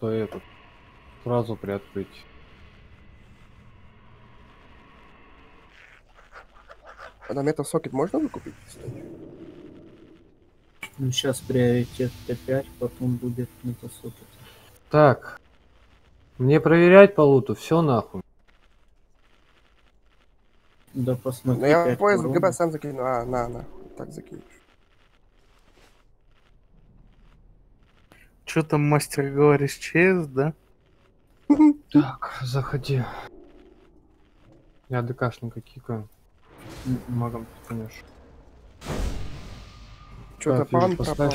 то этот сразу приоткрыть. А на метасокет можно выкупить? кстати? Ну, сейчас приоритет Т5, потом будет метасокет. Так. Мне проверять по луту, все нахуй. Да посмотри. Ну я поезд. ГБ сам закину. А, на, на. Так закинешь. Что там мастер говоришь, ЧС, да? Так, заходи. Я ДКшника кикаю. Магом конечно. Что-то пан пропал.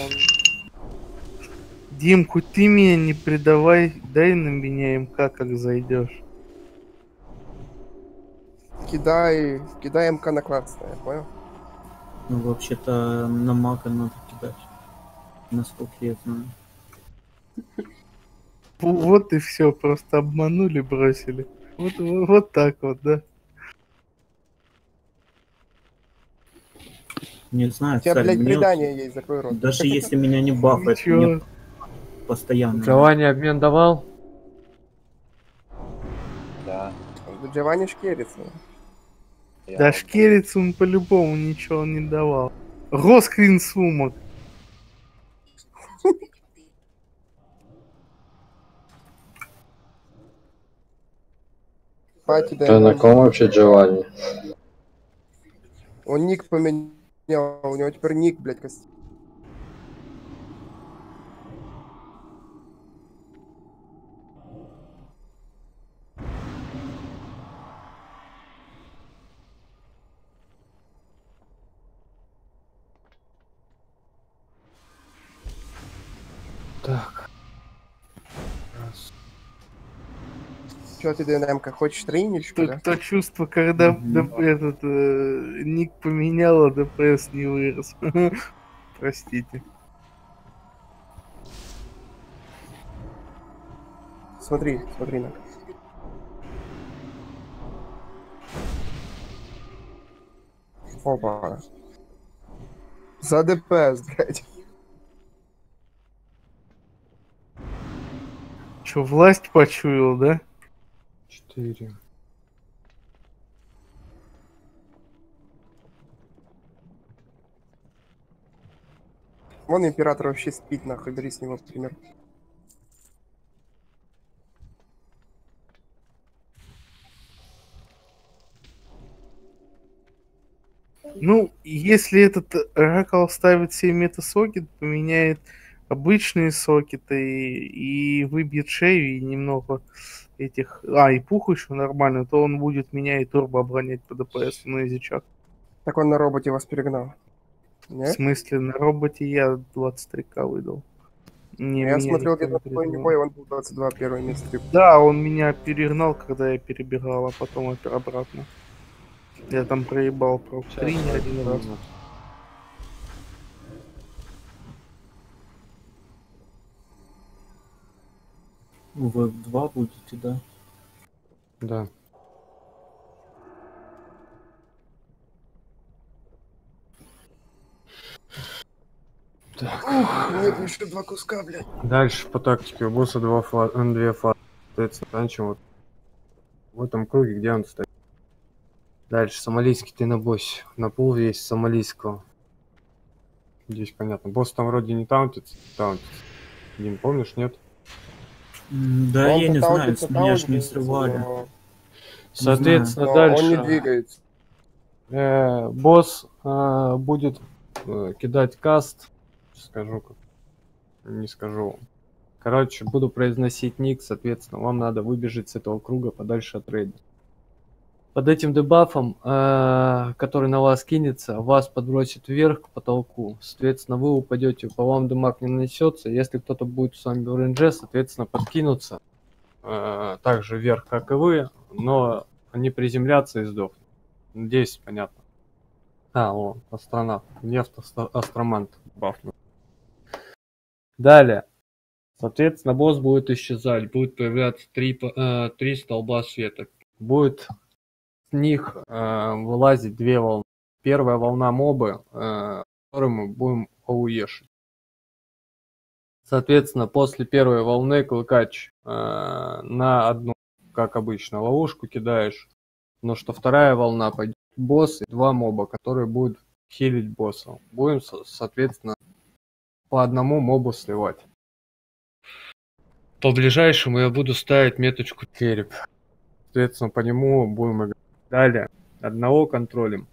Димку, ты меня не предавай, дай на меня МК, как зайдешь. Кидай, кидай МК на красное, понял? Ну, вообще-то на мага надо кидать. Насколько я знаю. Вот и все, просто обманули, бросили. Вот, вот, вот так вот, да. Не знаю, У тебя, Царь, блядь, мне вот- предание есть, закрой рот. Даже если меня не бафает, мне постоянно. Джованни обмен давал? Да. Джованни шкерится. я Да шкерец он по-любому ничего не давал. Роскрин сумок. Пати, Ты на ком вообще Джованни? Он ник поменял, у него теперь ник, блядь, кость. Че ты, ДНМ-ка, хочешь То, да? то чувство, когда этот э, ник поменял, а ДПС не вырос. Простите. Смотри, смотри на. Опа. За ДПС, блядь. Че, власть почуял, да? Четыре. Вон император вообще спит, нахуй, бери с него пример. Ну, если этот Ракал ставит себе метасокет, поменяет обычные сокеты и, выбьет шею и немного этих... А, и пух еще нормально, то он будет меня и турбо обгонять по ДПС на язычах. Так он на роботе вас перегнал. В Нет? смысле, на роботе я 23к выдал. Не, Я смотрел где-то не твой перегнал. бой, он был 22 первое место. Да, он меня перегнал, когда я перебегал, а потом опять обратно. Я там проебал про не один раз. В 2 будете, да? Да. Так. Нет, еще два куска, блядь. Дальше по тактике у босса два фа... э, две фазы. Соответственно, танчим вот в этом круге, где он стоит. Дальше сомалийский ты на боссе. На пул весь сомалийского. Здесь понятно. Босс там вроде не таунтится. Таунтится. Дим, помнишь, нет? Да, Он я не знаю, с меня ж не таунтится, срывали. но- Соответственно, но дальше Он не двигается. э, босс э, будет э, кидать каст. Скажу как. Не скажу вам. Короче, буду произносить ник, соответственно, вам надо выбежать с этого круга подальше от рейда. Под этим дебафом, э, который на вас кинется, вас подбросит вверх к потолку. Соответственно, вы упадете, по вам дамаг не нанесется. Если кто-то будет с вами в рейнже, соответственно, подкинутся э, так же вверх, как и вы, но они приземлятся и сдохнут. Надеюсь, понятно. А, о, астронавт. Нефть астро- астромант бафнул. Далее. Соответственно, босс будет исчезать, будет появляться три, э, три столба света. Будет них э, вылазить две волны. Первая волна мобы, э, которую мы будем ауешить. Соответственно, после первой волны клыкач э, на одну, как обычно, ловушку кидаешь. Но что вторая волна пойдет босс и два моба, которые будут хилить босса. Будем, со- соответственно, по одному мобу сливать. По ближайшему я буду ставить меточку череп. Соответственно, по нему будем играть. Далее, одного контролем.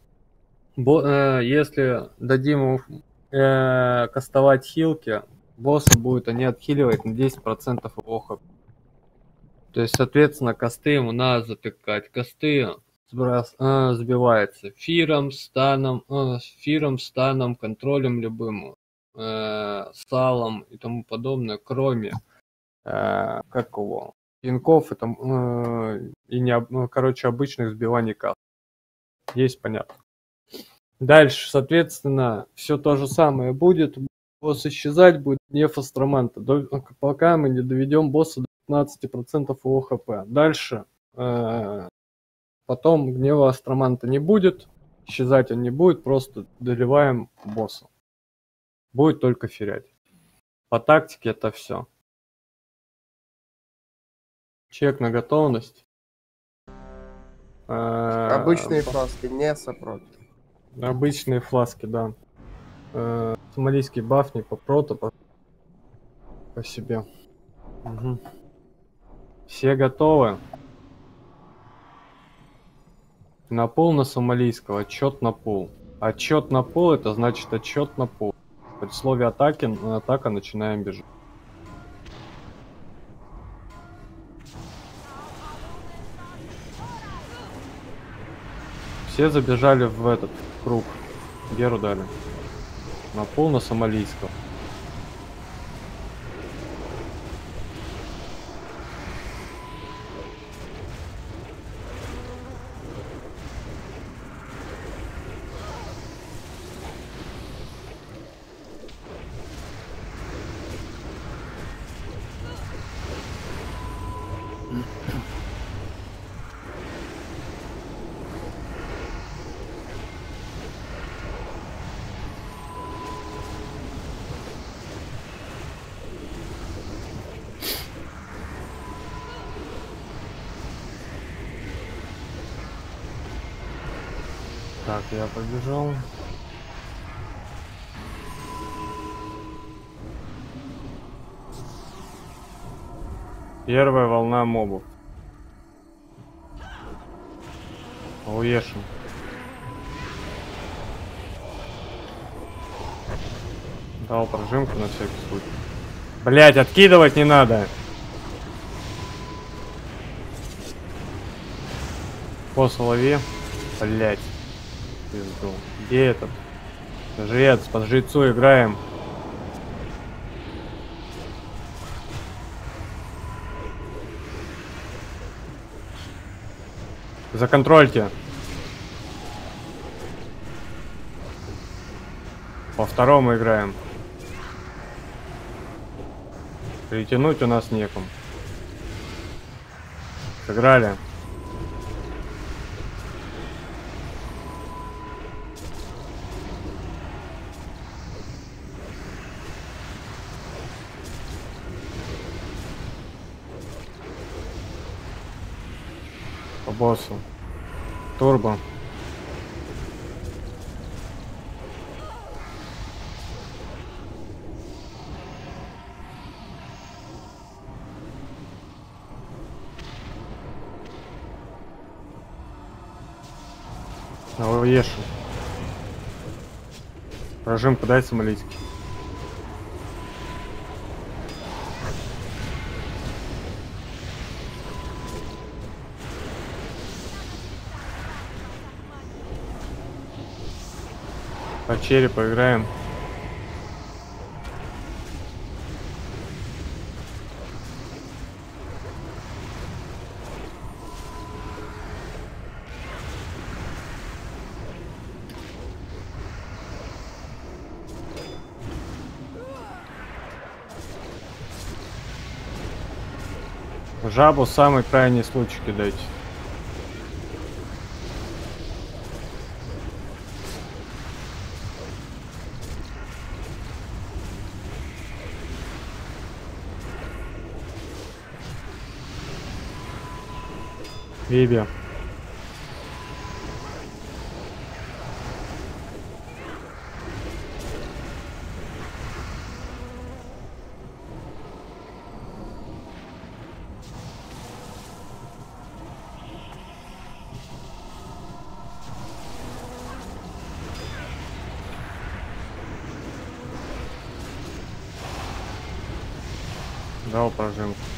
Бо- э, если дадим ему э, кастовать хилки, босса будет они отхиливать на 10% его хп. То есть, соответственно, косты ему надо затыкать. Косты сбрас- э, сбиваются фиром, станом, э, фиром, станом, контролем любым, э, салом и тому подобное, кроме э, как его пинков и там э, и не ну, короче обычных сбиваний каст. Есть понятно. Дальше, соответственно, все то же самое будет. Босс исчезать будет не фастроманта, до- пока мы не доведем босса до 15% его хп. Дальше, э, потом гнева астроманта не будет, исчезать он не будет, просто доливаем босса. Будет только ферять. По тактике это все. Чек на готовность. Э, Обычные фlaски, не сопротив. Обычные фласки, да. Э, Сомалийский баф не по прото, по, по себе. Мгм. Все готовы? На пол на сомалийского, отчет на пол. Отчет на пол, это значит отчет на пол. При слове атаки, атака начинаем бежать. Все забежали в этот круг. Геру дали. На пол на сомалийского. Так, я побежал. Первая волна мобов. Уешим. Дал прожимку на всякий случай. Блять, откидывать не надо. После лови. Блять. Пизду. Где этот? Жрец, под жрецу играем. Законтрольте. По второму играем. Перетянуть у нас некому. Сыграли. По боссу. Турбо. Ешу. Прожимку дай самолетики. По черепу играем. Жабу самый крайний случай кидайте. Виби. Дал прожимку.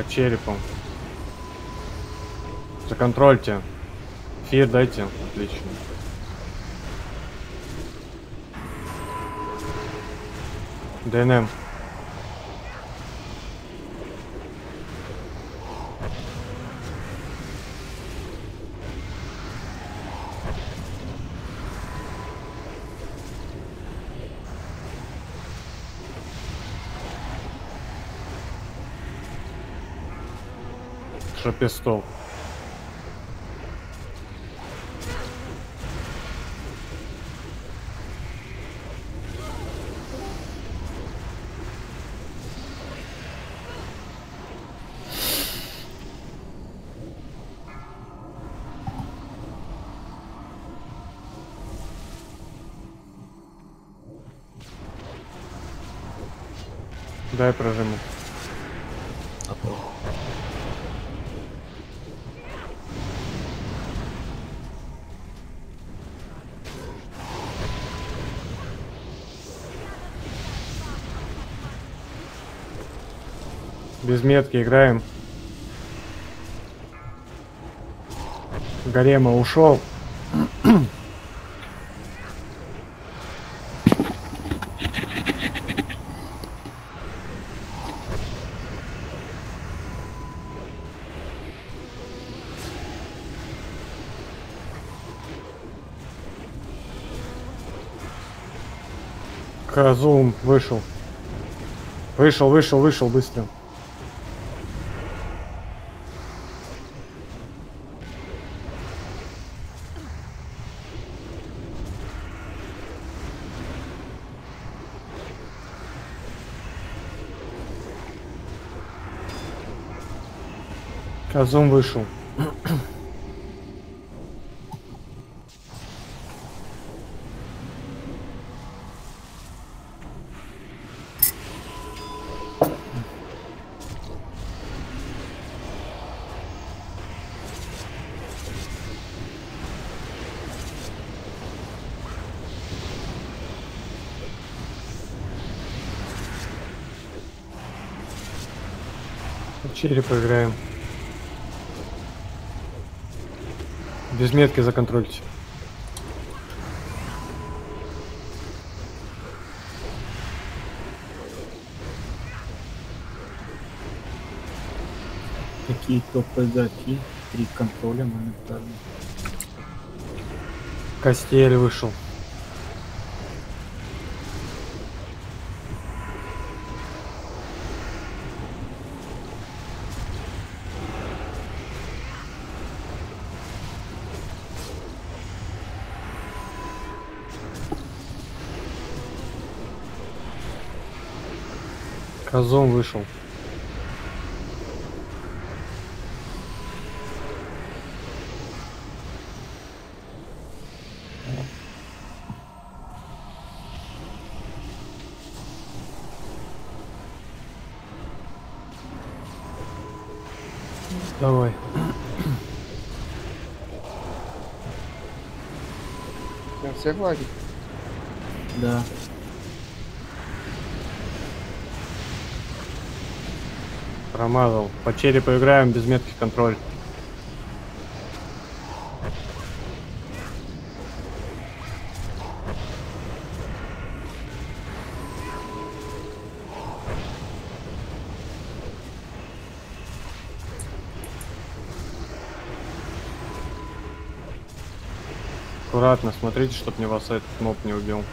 По черепу. Законтрольте. Фир дайте. Отлично. ДНМ. Шапистол. Дай прожиму. Без метки играем. Гарема ушел. Казум вышел. Вышел, вышел, вышел быстро. Казум вышел. Череп играем. Без метки законтрольте. Какие-то ПГК, три контроля моментально. Костель вышел. Казом вышел. Давай. Прям все гладит. Да. Промазал. По черепу играем без метки контроль. Аккуратно, смотрите, чтоб не вас этот моб не убил.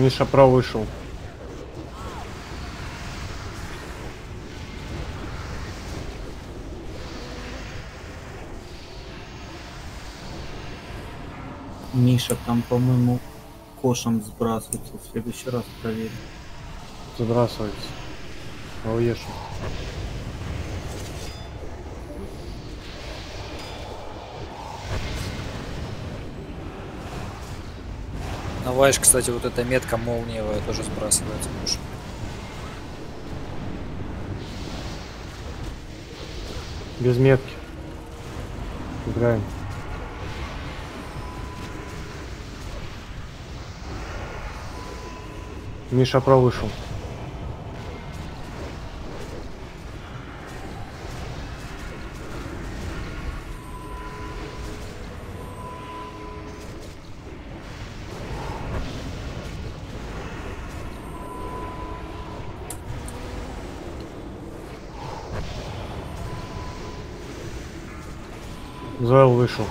Миша Про вышел. Миша, там, по-моему, кошем сбрасывается. В следующий раз проверим. Забрасывается. Ауешу. На Вайш, кстати, вот эта метка молниевая тоже сбрасывается. муж. Без метки. Играем. Миша Про вышел. Зоэл вышел.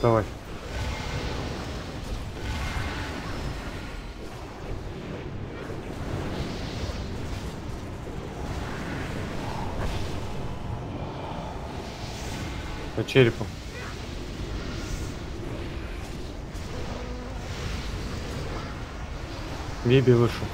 Давай. По черепу. Биби вышел.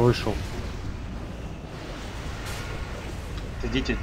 Вышел. Идите,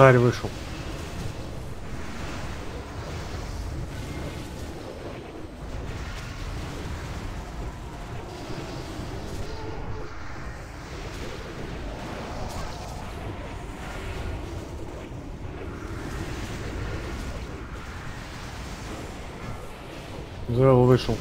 Царь вышел. Зоэл вышел.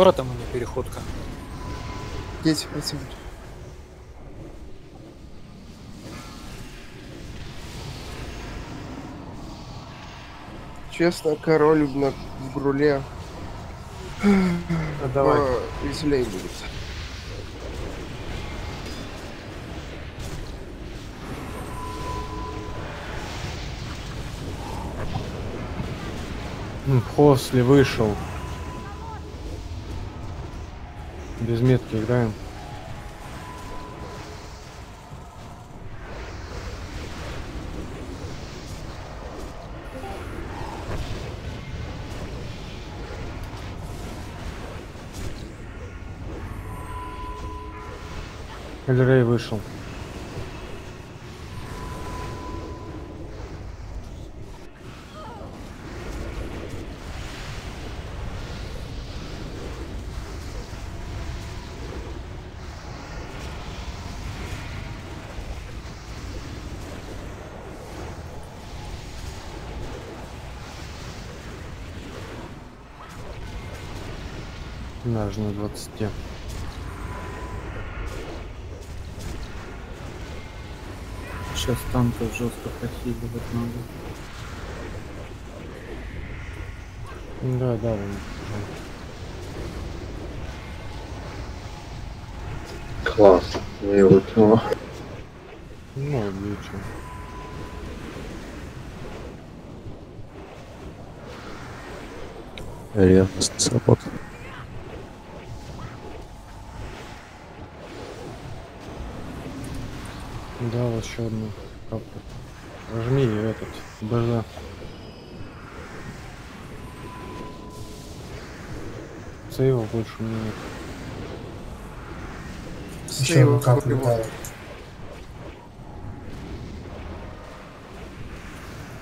Скоро там у меня переходка. 10 процентов. Честно, король на в бруле А, давай. веселее будет. После вышел. Без метки играем. Эльрей вышел. Даже на 20. Сейчас танков жестко просиливать надо. Да, да, вон. Класс. Не вытянуло. Ну, лучше. Ревность сработала. Да, вот еще одну. Жми этот, БЖ. Сейва больше у меня нет. Еще одну капу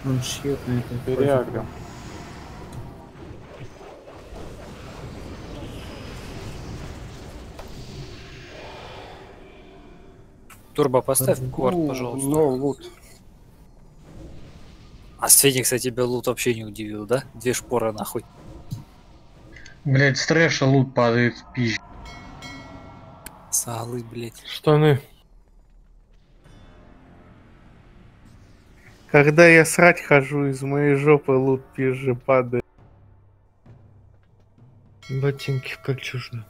Он шьет на это. Переагрим. Турбо поставь Ну, корт, пожалуйста. Ну, лут. А с Феникса тебя лут вообще не удивил, да? Две шпоры нахуй. Блять, с трэша лут падает, пизж. Салы, блять. Штаны. Когда я срать хожу, из моей жопы лут пизже падает. Ботинки кольчужные.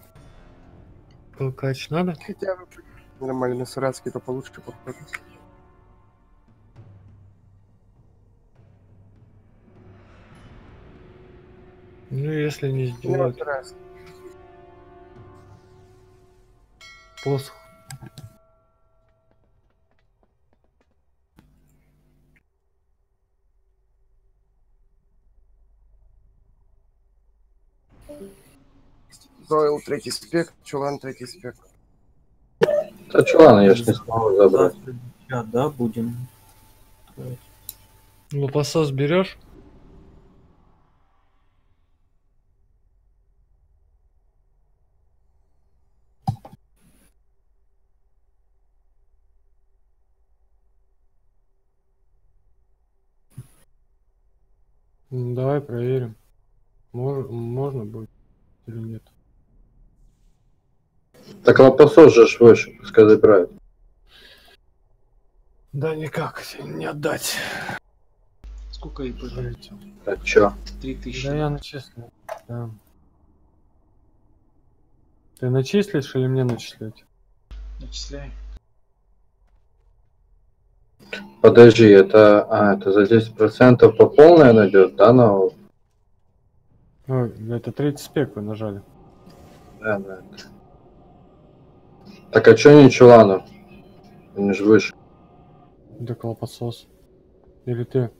Толкач надо? Хотя бы нормально саратский то получше подходит. Ну, если не сделать раз. посох. Зойл третий спек, Чулан третий спек. Да ладно, я ж не смогу забрать. Завтра да, будем. открывать. Ну, посос берешь? М, Давай проверим. Мож- можно будет или нет. Так лопасос же ж выше, пускай забирает. Да никак, не отдать. Сколько и Подождите. А чё? Три тысячи. Да я начислю. Да. Ты начислишь или мне начислять? Начисляй. Подожди, это, а, это за 10% по полной найдет, да, на Ой, это третий спек вы нажали. Да, да. Так а чё не Чулану? Они же выше. Да колпосос. Или ты?